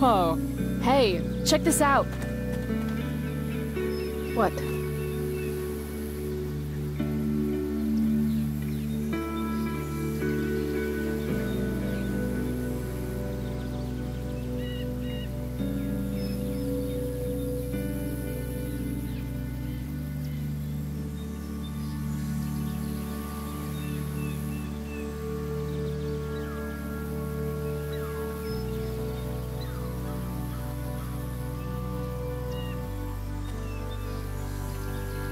Whoa. Hey, check this out.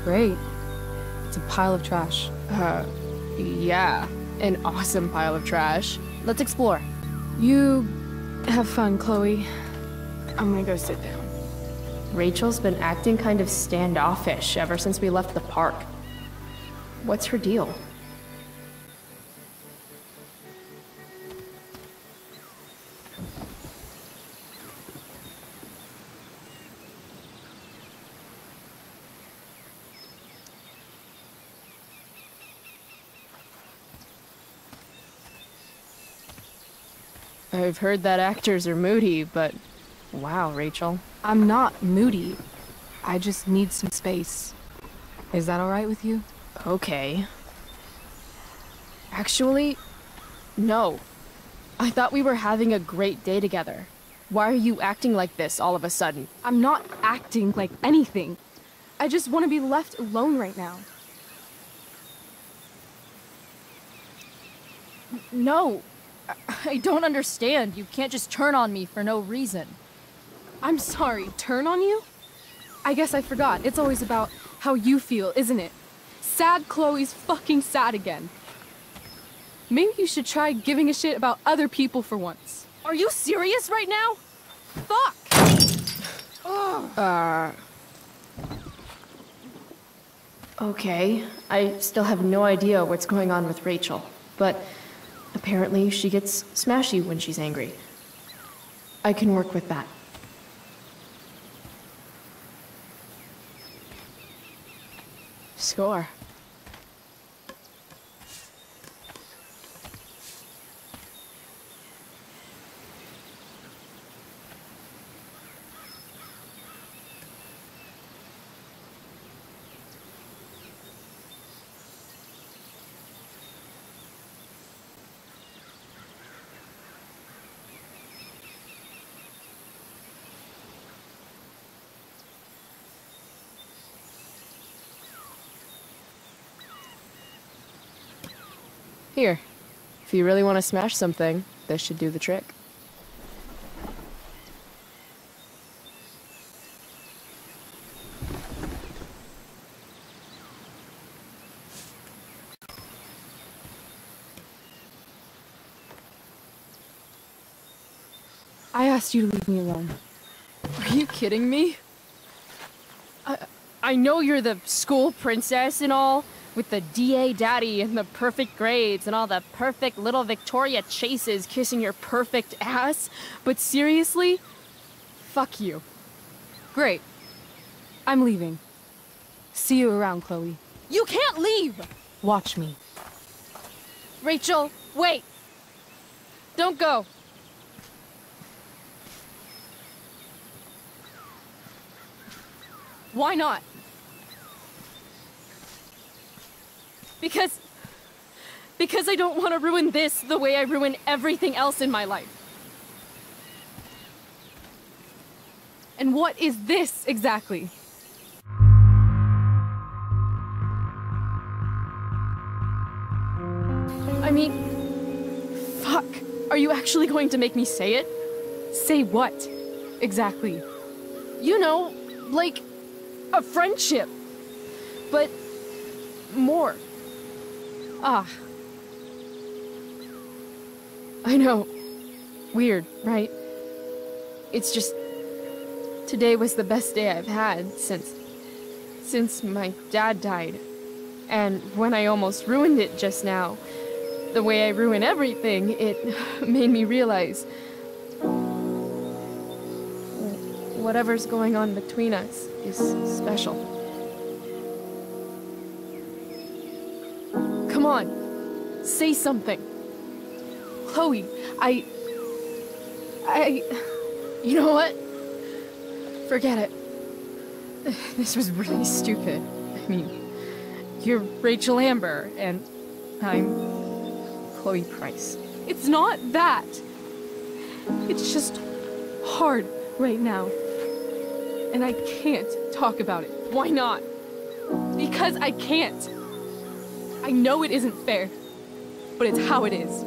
Great. It's a pile of trash. Uh, yeah. An awesome pile of trash. Let's explore. You have fun, Chloe. I'm gonna go sit down. Rachel's been acting kind of standoffish ever since we left the park. What's her deal? I've heard that actors are moody, but wow, Rachel. I'm not moody. I just need some space. Is that alright with you? Okay. Actually, no. I thought we were having a great day together. Why are you acting like this all of a sudden? I'm not acting like anything. I just want to be left alone right now. No, I- I don't understand. You can't just turn on me for no reason. I'm sorry, turn on you? I guess I forgot. It's always about how you feel, isn't it? Sad Chloe's fucking sad again. Maybe you should try giving a shit about other people for once. Are you serious right now? Fuck! Uh. Okay, I still have no idea what's going on with Rachel, but apparently she gets smashy when she's angry. I can work with that. Score. Here, if you really want to smash something, this should do the trick. I asked you to leave me alone. Are you kidding me? I, I know you're the school princess and all, with the DA daddy and the perfect grades and all the perfect little Victoria Chases kissing your perfect ass, but seriously? Fuck you. Great. I'm leaving. See you around, Chloe. You can't leave! Watch me. Rachel, wait! Don't go. Why not? Because. Because I don't want to ruin this the way I ruin everything else in my life. And what is this exactly? I mean. Fuck. Are you actually going to make me say it? Say what? Exactly. You know, like a friendship. But more. Ah, I know. Weird, right? It's just today was the best day I've had since since my dad died. And when I almost ruined it just now, the way I ruin everything, it made me realize whatever's going on between us is special. Say something. Chloe, I. I. You know what? Forget it. This was really stupid. I mean, you're Rachel Amber, and I'm Chloe Price. It's not that. It's just hard right now. And I can't talk about it. Why not? Because I can't. I know it isn't fair, but it's how it is.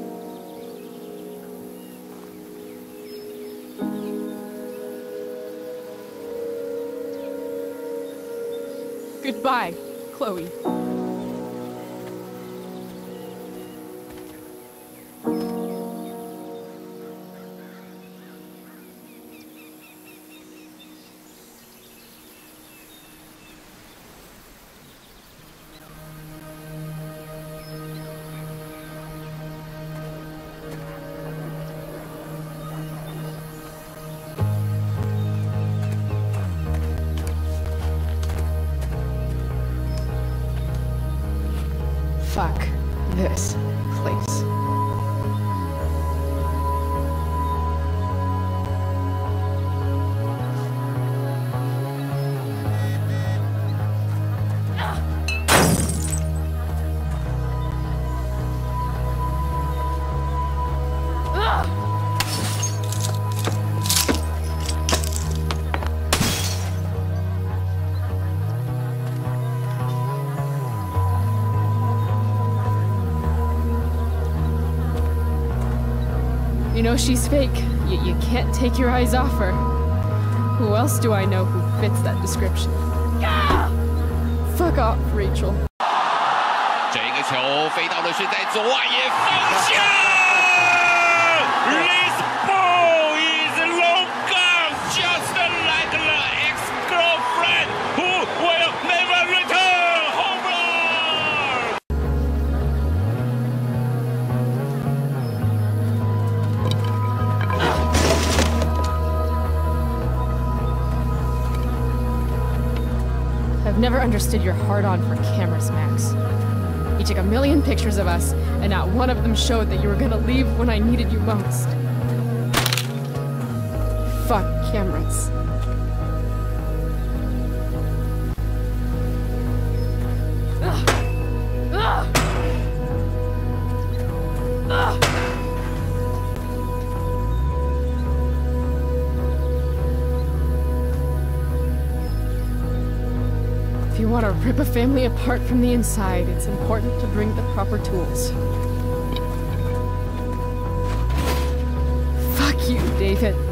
Goodbye, Chloe. Fuck this place. know she's fake. You, you can't take your eyes off her. Who else do I know who fits that description? Fuck off, Rachel. 这个球飞到的是在左外野方向。 I've never understood your hard on for cameras, Max. You took a million pictures of us, and not one of them showed that you were gonna leave when I needed you most. Fuck cameras. Rip a family apart from the inside, it's important to bring the proper tools. Fuck you, David.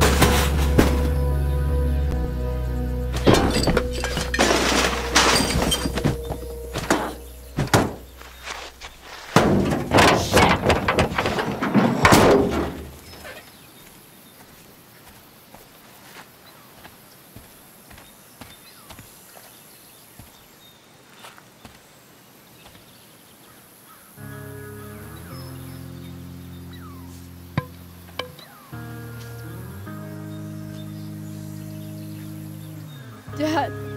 Dad.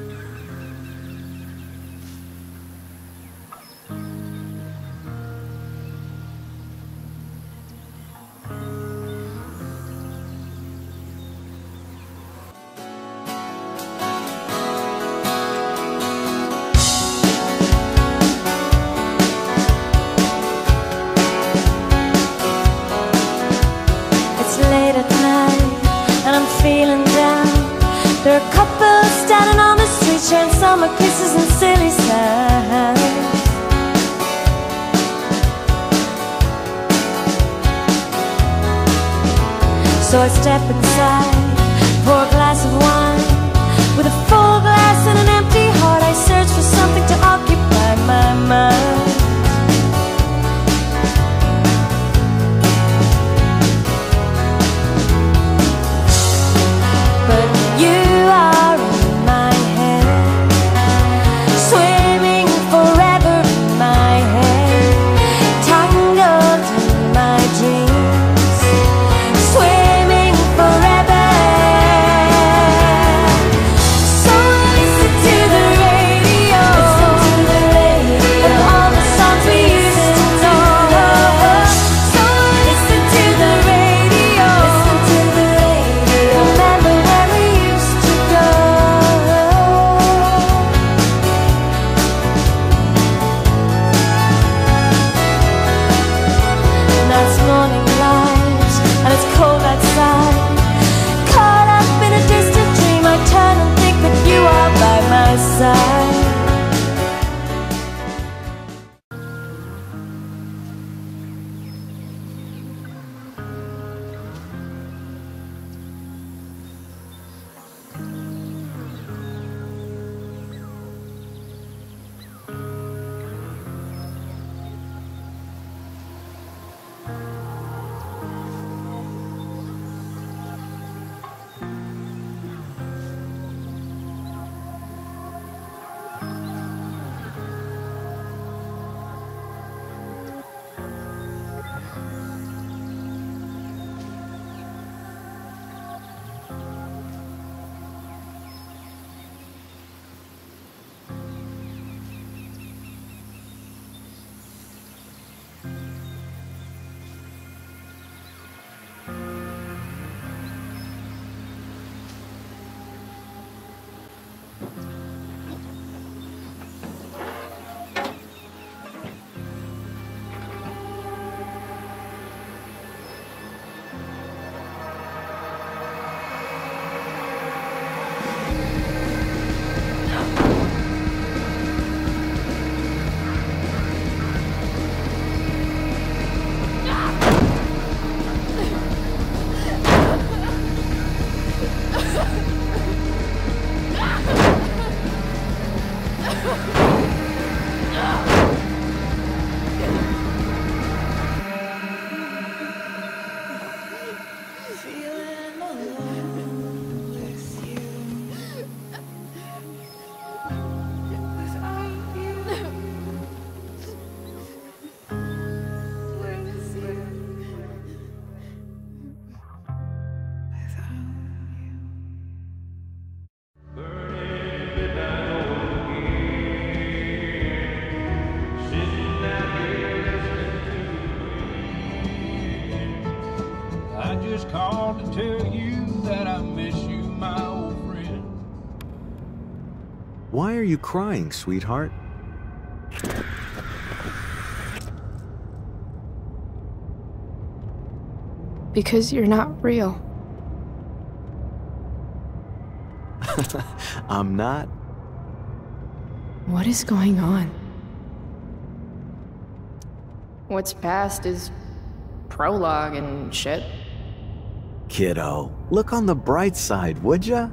Sharing summer kisses and silly signs. So I step inside, pour a glass of wine. Are you crying, sweetheart? Because you're not real. I'm not. What is going on? What's past is prologue and shit. Kiddo, look on the bright side, would ya?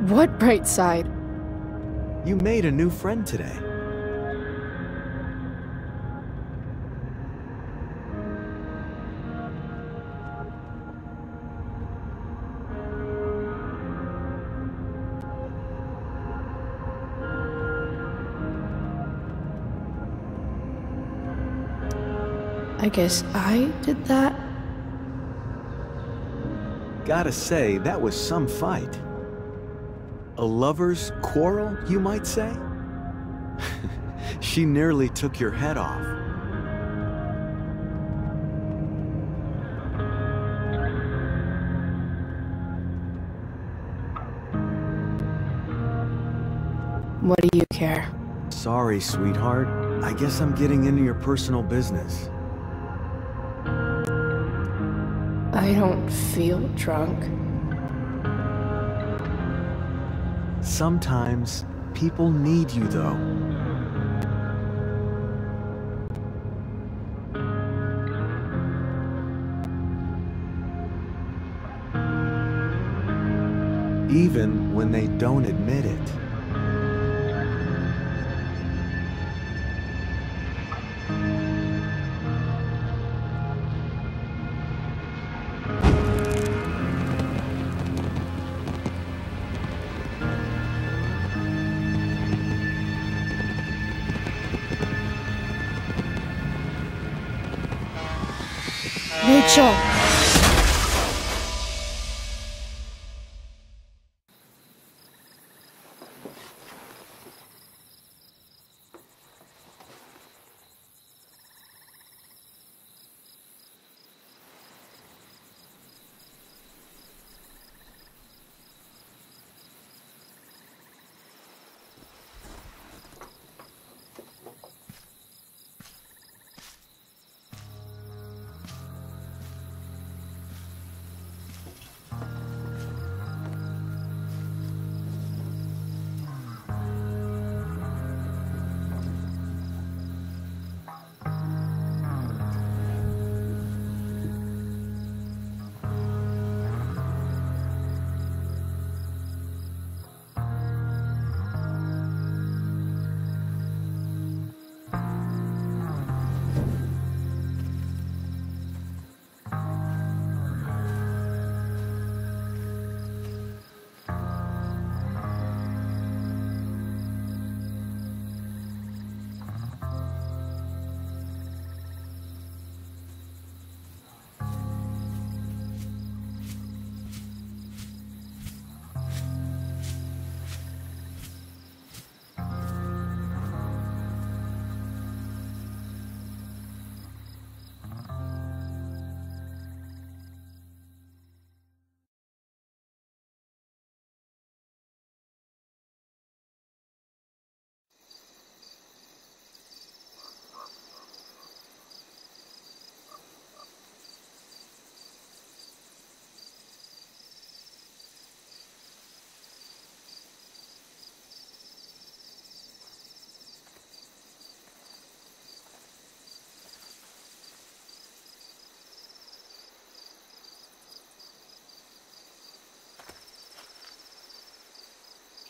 What bright side? You made a new friend today. I guess I did that? Gotta say, that was some fight. A lover's quarrel, you might say? she nearly took your head off. What do you care? Sorry, sweetheart. I guess I'm getting into your personal business. I don't feel drunk. Sometimes people need you, though. Even when they don't admit it.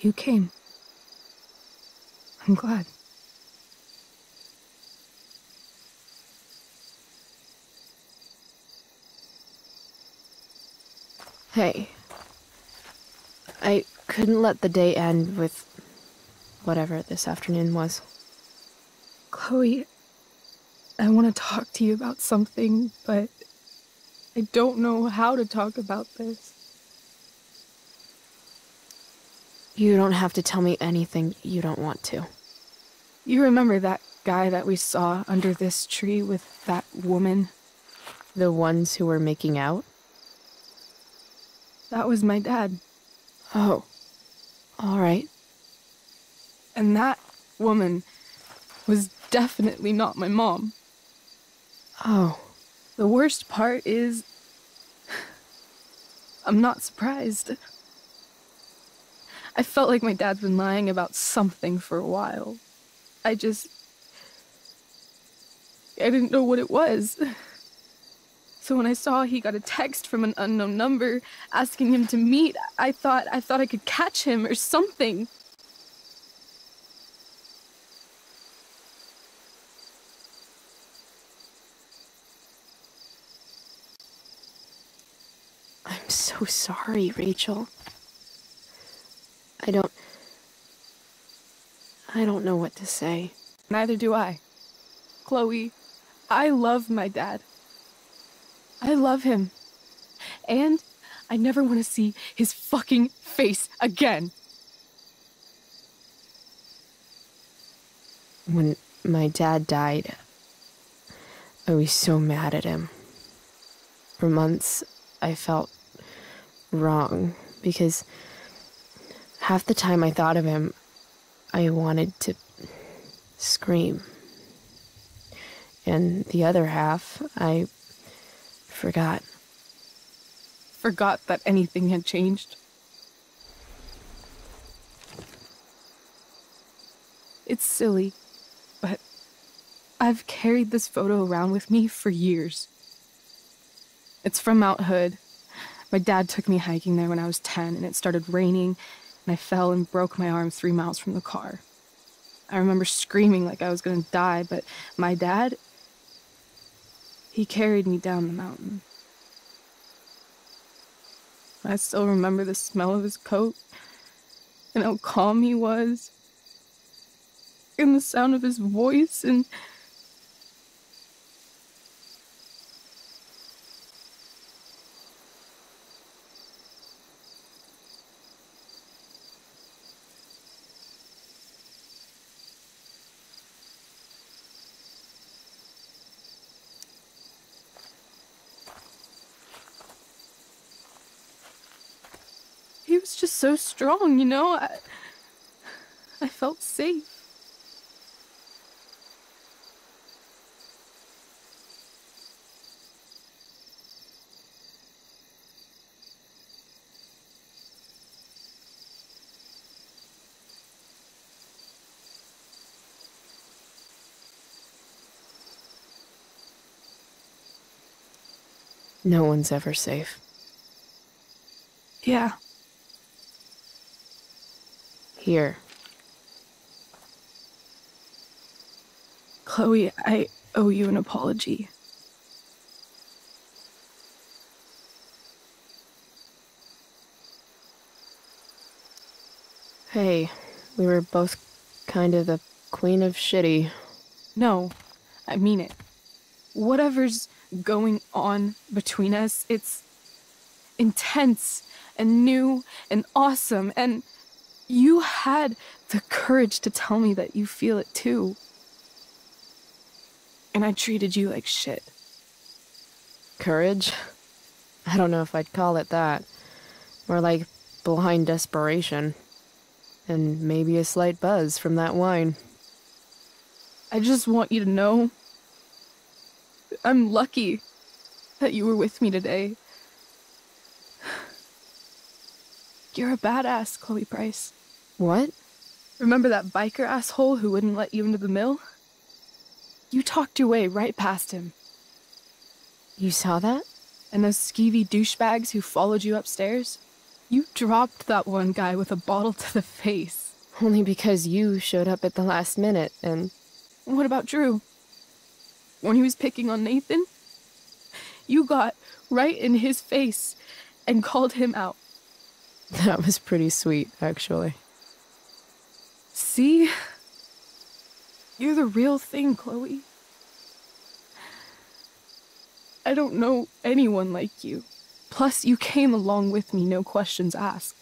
You came. I'm glad. Hey. I couldn't let the day end with whatever this afternoon was. Chloe, I want to talk to you about something, but I don't know how to talk about this. You don't have to tell me anything you don't want to. You remember that guy that we saw under this tree with that woman? The ones who were making out? That was my dad. Oh. All right. And that woman was definitely not my mom. Oh. The worst part is. I'm not surprised. I felt like my dad's been lying about something for a while. I just. I didn't know what it was. So when I saw he got a text from an unknown number asking him to meet, I thought I thought I could catch him or something. I'm so sorry, Rachel. I don't. I don't know what to say. Neither do I. Chloe, I love my dad. I love him. And I never want to see his fucking face again. When my dad died, I was so mad at him. For months, I felt wrong because half the time I thought of him, I wanted to scream. And the other half, I forgot. Forgot that anything had changed. It's silly, but I've carried this photo around with me for years. It's from Mount Hood. My dad took me hiking there when I was 10, and it started raining, and I fell and broke my arm three miles from the car. I remember screaming like I was gonna die, but my dad, he carried me down the mountain. I still remember the smell of his coat, and how calm he was, and the sound of his voice, and was just so strong, you know? I, I felt safe. No one's ever safe. Yeah. Here. Chloe, I owe you an apology. Hey, we were both kind of the queen of shitty. No, I mean it. Whatever's going on between us, it's intense and new and awesome, and you had the courage to tell me that you feel it too. And I treated you like shit. Courage? I don't know if I'd call it that. More like blind desperation. And maybe a slight buzz from that wine. I just want you to know I'm lucky that you were with me today. You're a badass, Chloe Price. What? Remember that biker asshole who wouldn't let you into the mill? You talked your way right past him. You saw that? And those skeevy douchebags who followed you upstairs? You dropped that one guy with a bottle to the face. Only because you showed up at the last minute and. What about Drew? When he was picking on Nathan? You got right in his face and called him out. That was pretty sweet, actually. See? You're the real thing, Chloe. I don't know anyone like you. Plus, you came along with me, no questions asked.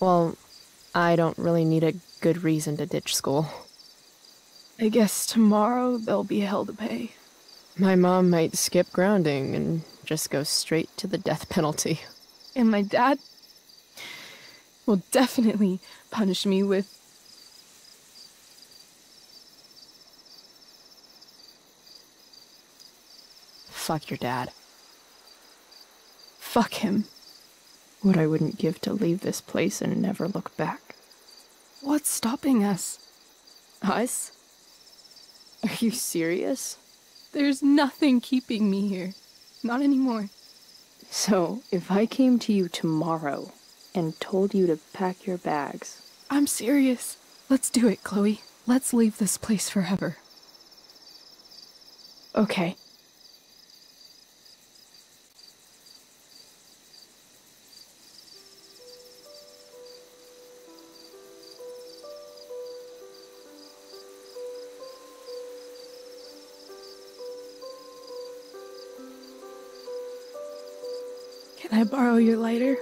Well, I don't really need a good reason to ditch school. I guess tomorrow there'll be hell to pay. My mom might skip grounding and just go straight to the death penalty. And my dad will definitely punish me with. Fuck your dad. Fuck him. What I wouldn't give to leave this place and never look back. What's stopping us? Us? Are you serious? There's nothing keeping me here. Not anymore. So, if I came to you tomorrow and told you to pack your bags, I'm serious. Let's do it, Chloe. Let's leave this place forever. okay. I borrow your lighter?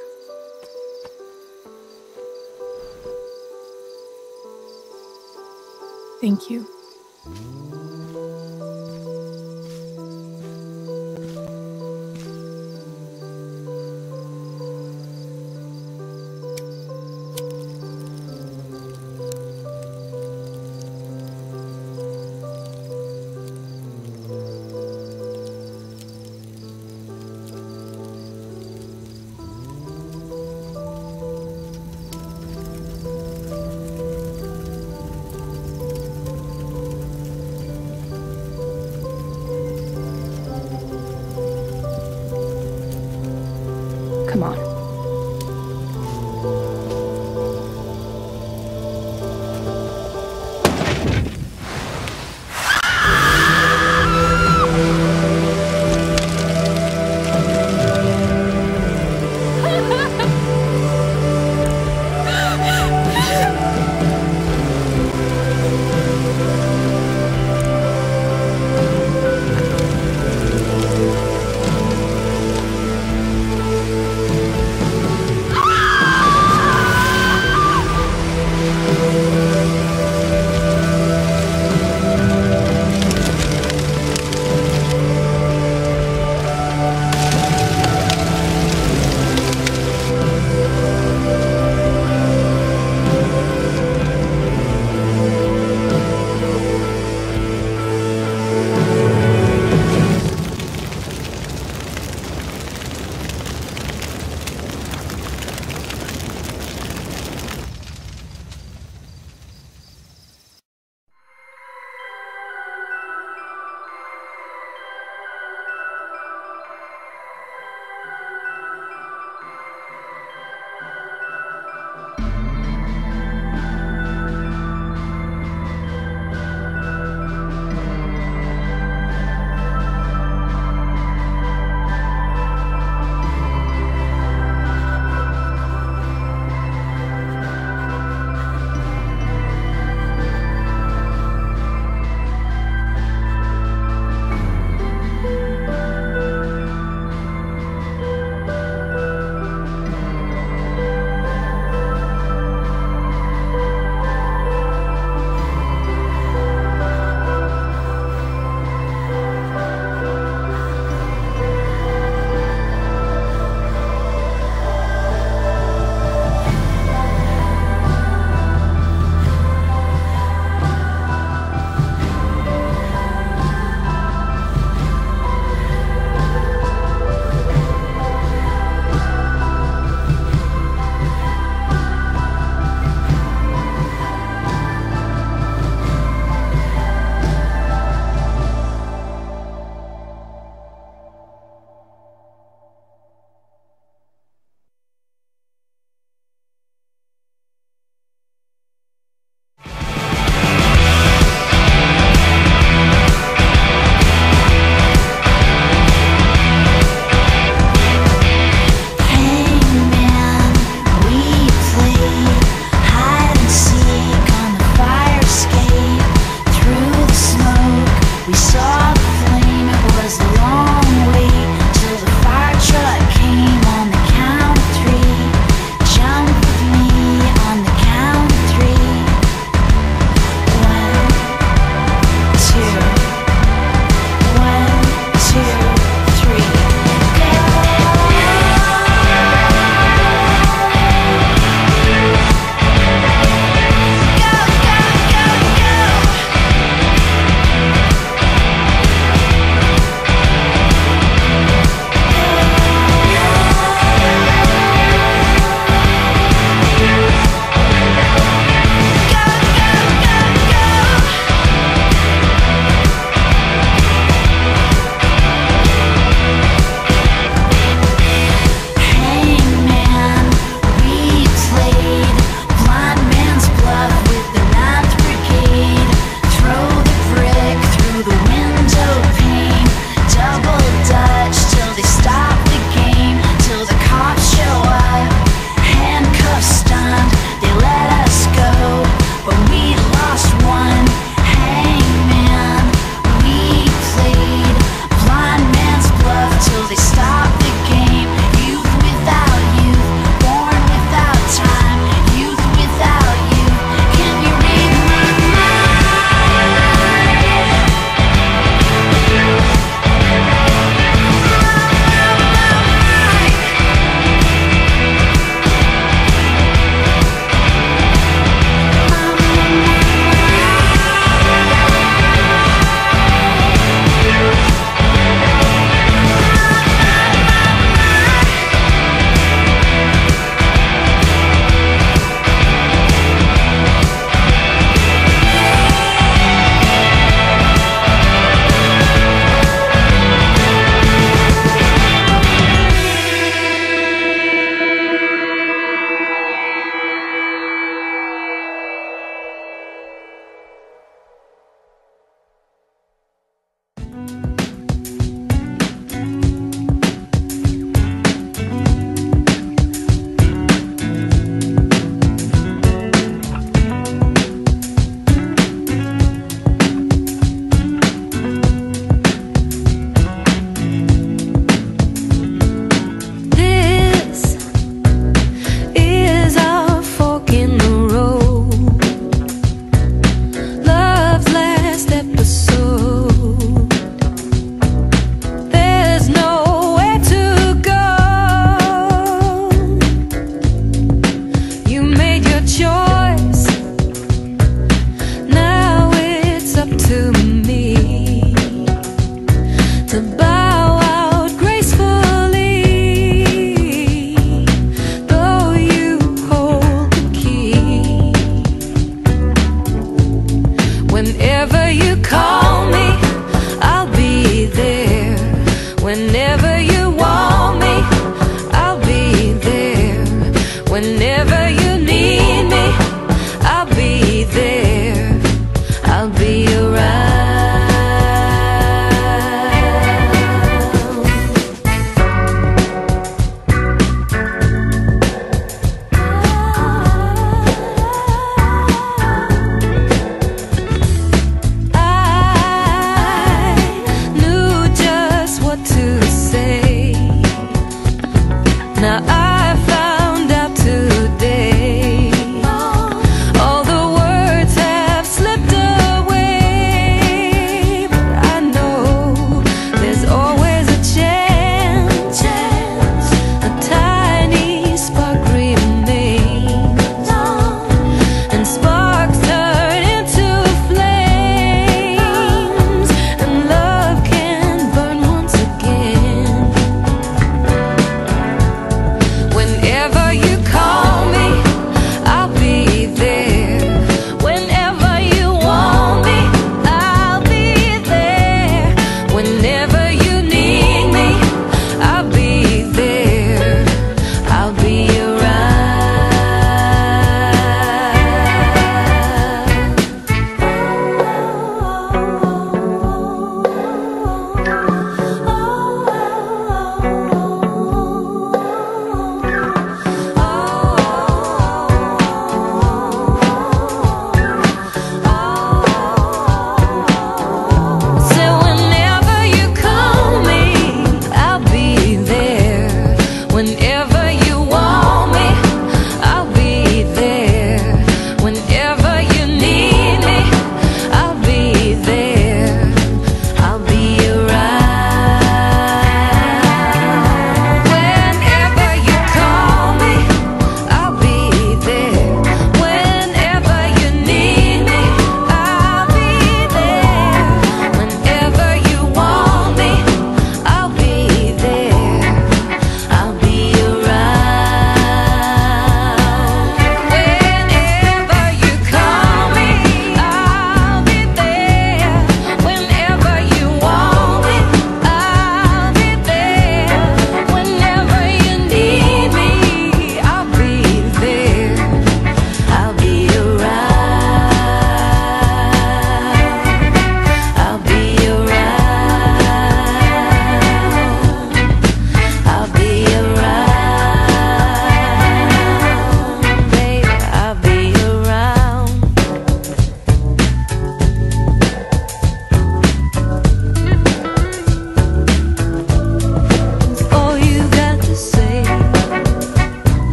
Thank you.